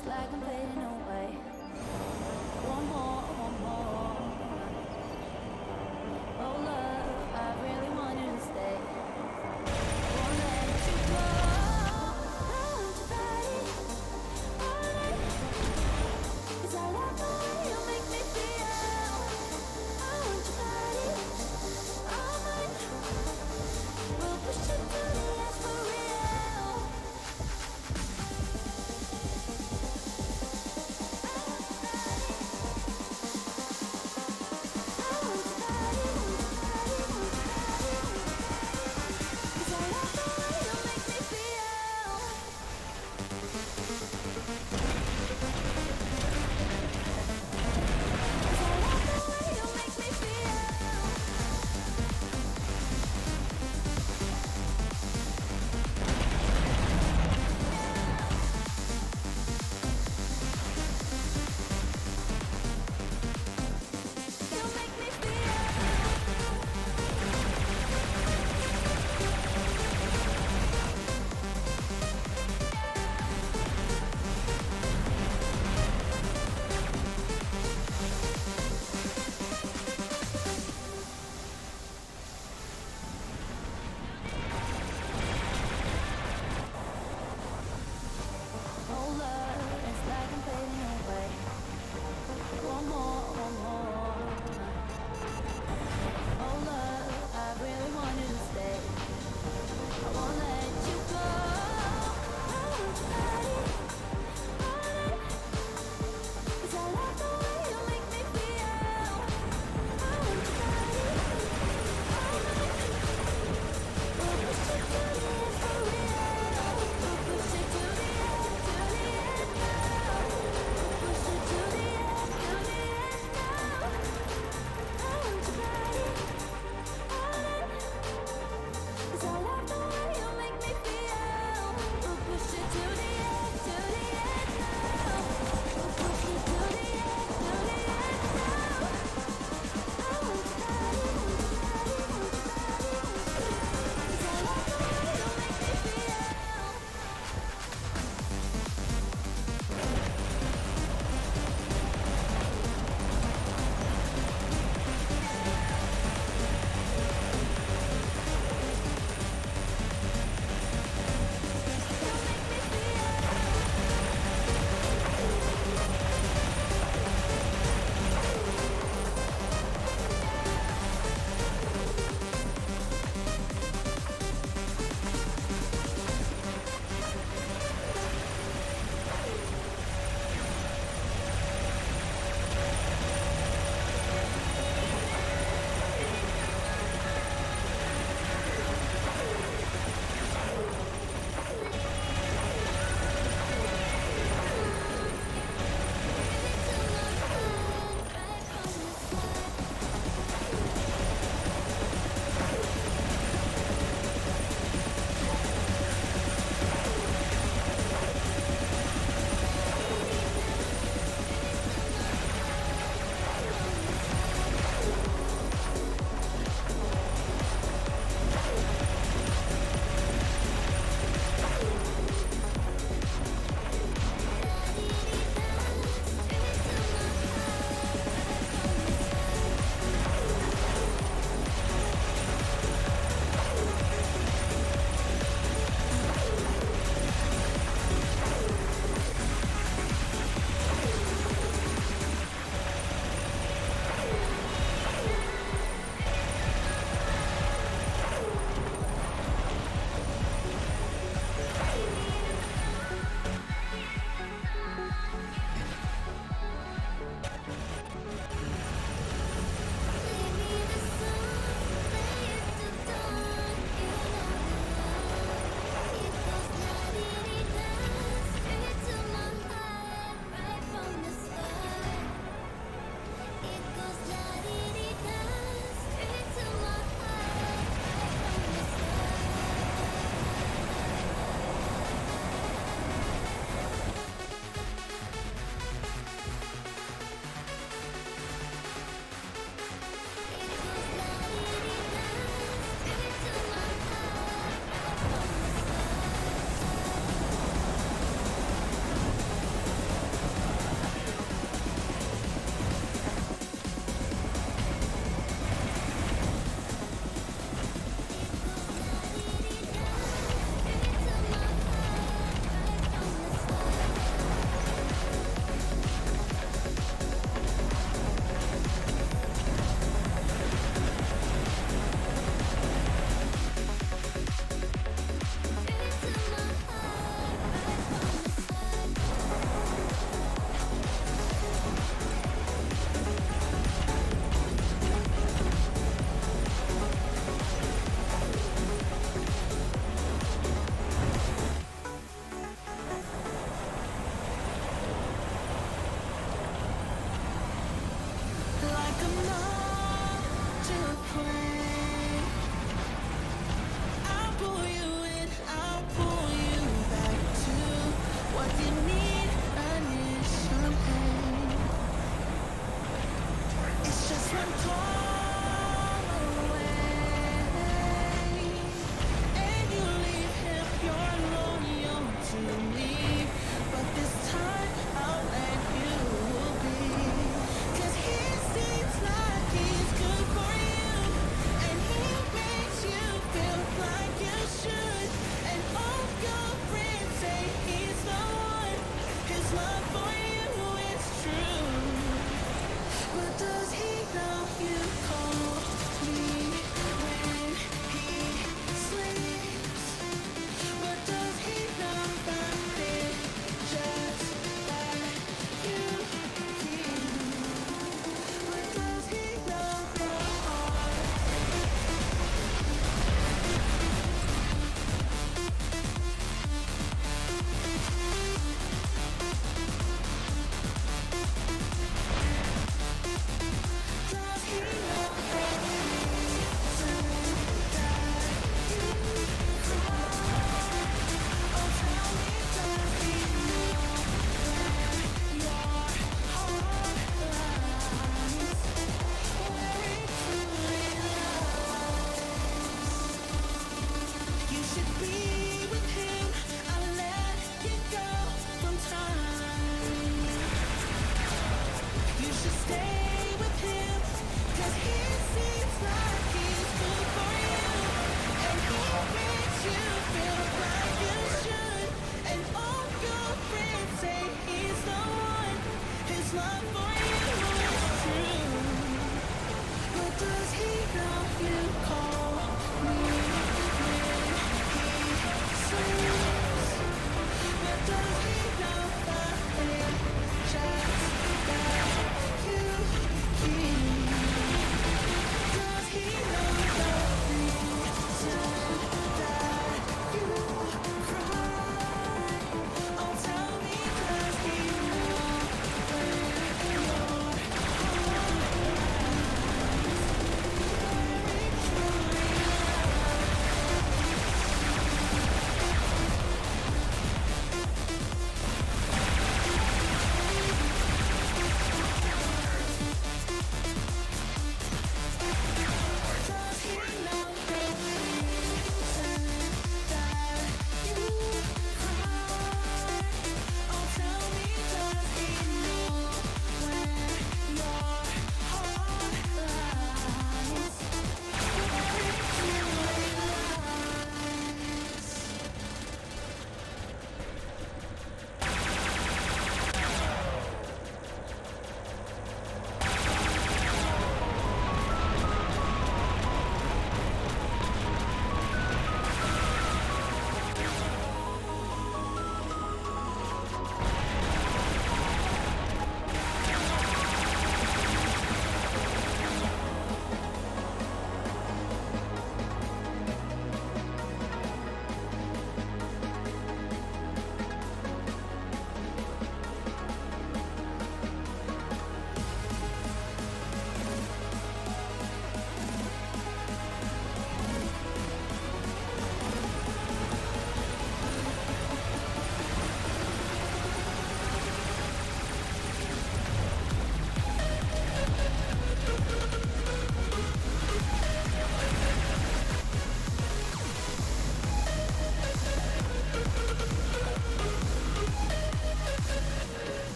It's like I'm fading away. One more, one more. Oh love, I really wanted to stay. Won't let you go.